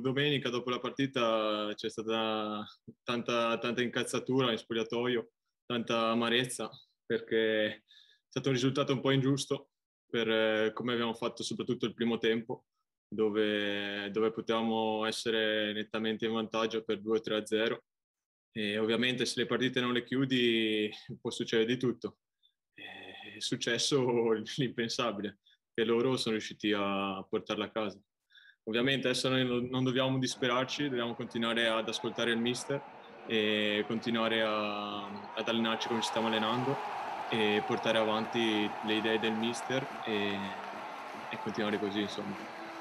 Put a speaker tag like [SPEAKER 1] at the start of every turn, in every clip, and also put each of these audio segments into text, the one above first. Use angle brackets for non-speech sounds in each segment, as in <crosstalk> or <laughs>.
[SPEAKER 1] Domenica dopo la partita c'è stata tanta, tanta incazzatura in spogliatoio, tanta amarezza perché è stato un risultato un po' ingiusto per eh, come abbiamo fatto soprattutto il primo tempo dove, dove potevamo essere nettamente in vantaggio per 2-3-0 e ovviamente se le partite non le chiudi può succedere di tutto. È successo <laughs> l'impensabile, che loro sono riusciti a portarla a casa. Ovviamente adesso noi non dobbiamo disperarci, dobbiamo continuare ad ascoltare il mister e continuare a, ad allenarci come ci stiamo allenando e portare avanti le idee del mister e, e continuare così insomma.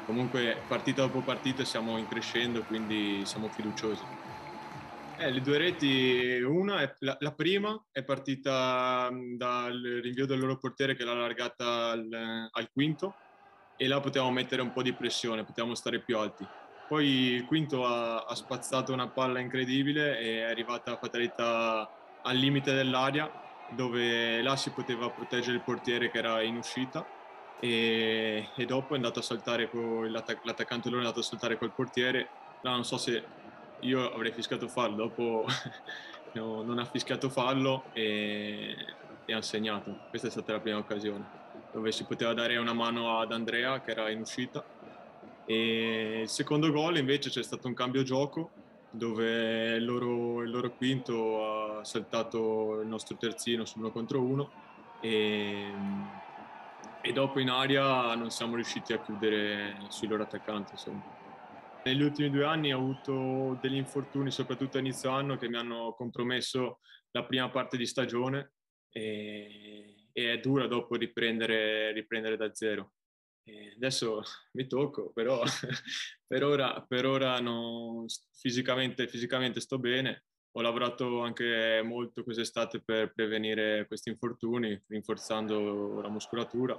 [SPEAKER 1] Comunque partita dopo partita stiamo in crescendo quindi siamo fiduciosi. Eh, le due reti, una è, la, la, prima è partita dal rinvio del loro portiere che l'ha allargata al, al quinto e là potevamo mettere un po' di pressione, potevamo stare più alti. Poi il quinto ha, ha spazzato una palla incredibile e è arrivata a fatalità al limite dell'aria dove là si poteva proteggere il portiere che era in uscita e, e dopo è andato a saltare con l'attac- l'attaccante loro è andato a saltare col portiere. Là non so se io avrei fischiato fallo dopo <laughs> no, non ha fischiato fallo e, e ha segnato. Questa è stata la prima occasione dove si poteva dare una mano ad Andrea che era in uscita. E il secondo gol invece c'è stato un cambio gioco dove il loro, il loro quinto ha saltato il nostro terzino sull'uno contro uno e, e, dopo in aria non siamo riusciti a chiudere sui loro attaccanti. Insomma. Negli ultimi due anni ho avuto degli infortuni, soprattutto a inizio anno, che mi hanno compromesso la prima parte di stagione e e è dura dopo riprendere, riprendere da zero. E adesso <laughs> mi tocco, però <laughs> per ora, per ora non, fisicamente, fisicamente sto bene. Ho lavorato anche molto quest'estate per prevenire questi infortuni, rinforzando la muscolatura.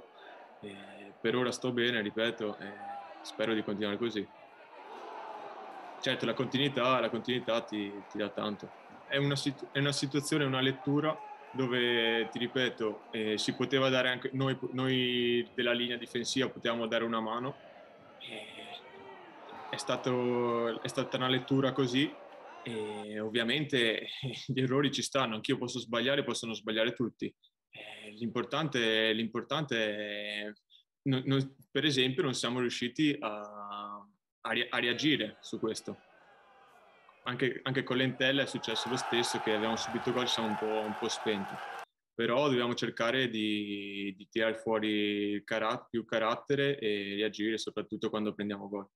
[SPEAKER 1] E per ora sto bene, ripeto, e spero di continuare così. Certo, la continuità, la continuità ti, ti dà tanto. È una, è una situazione, una lettura dove ti ripeto eh, si poteva dare anche noi, noi, della linea difensiva potevamo dare una mano. È, stato, è stata una lettura così e ovviamente <laughs> gli errori ci stanno anch'io posso sbagliare possono sbagliare tutti. Eh, l'importante, l'importante è no, no, per esempio non siamo riusciti a, a, a reagire su questo anche, anche, con l'Entella è successo lo stesso, che abbiamo subito gol, siamo un po', un po spenti. Però dobbiamo cercare di, di tirare fuori carat- più carattere e reagire soprattutto quando prendiamo gol.